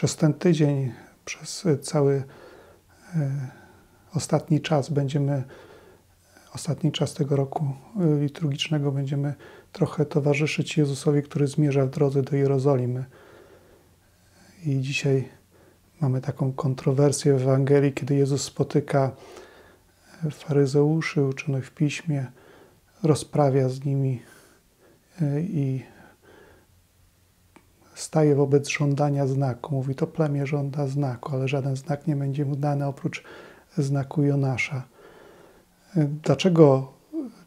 przez ten tydzień, przez cały ostatni czas będziemy, ostatni czas tego roku liturgicznego będziemy trochę towarzyszyć Jezusowi, który zmierza w drodze do Jerozolimy. I dzisiaj mamy taką kontrowersję w Ewangelii, kiedy Jezus spotyka faryzeuszy uczonych w piśmie, rozprawia z nimi i staje wobec żądania znaku. Mówi, to plemię żąda znaku, ale żaden znak nie będzie mu dany oprócz znaku Jonasza. Dlaczego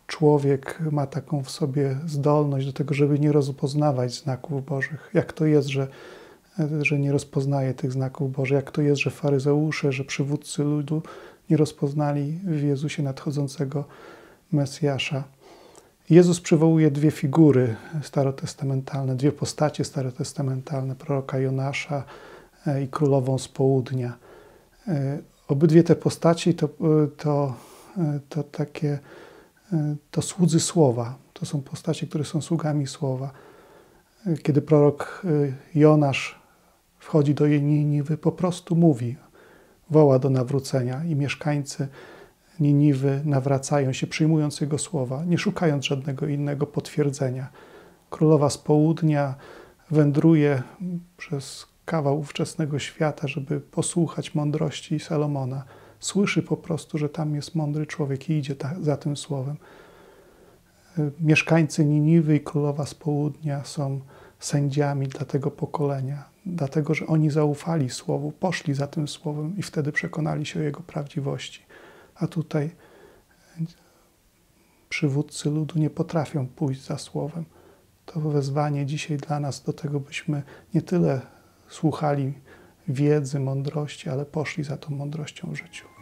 człowiek ma taką w sobie zdolność do tego, żeby nie rozpoznawać znaków Bożych? Jak to jest, że, że nie rozpoznaje tych znaków Bożych? Jak to jest, że faryzeusze, że przywódcy ludu nie rozpoznali w Jezusie nadchodzącego Mesjasza? Jezus przywołuje dwie figury starotestamentalne, dwie postacie starotestamentalne, proroka Jonasza e, i królową z południa. E, obydwie te postaci to, to, to takie to słudzy słowa. To są postacie, które są sługami słowa. Kiedy prorok Jonasz wchodzi do Niniwy, po prostu mówi, woła do nawrócenia i mieszkańcy Niniwy nawracają się, przyjmując Jego słowa, nie szukając żadnego innego potwierdzenia. Królowa z południa wędruje przez kawał ówczesnego świata, żeby posłuchać mądrości Salomona. Słyszy po prostu, że tam jest mądry człowiek i idzie ta, za tym słowem. Mieszkańcy Niniwy i królowa z południa są sędziami dla tego pokolenia, dlatego że oni zaufali słowu, poszli za tym słowem i wtedy przekonali się o jego prawdziwości. A tutaj przywódcy ludu nie potrafią pójść za słowem. To wezwanie dzisiaj dla nas do tego, byśmy nie tyle słuchali wiedzy, mądrości, ale poszli za tą mądrością w życiu.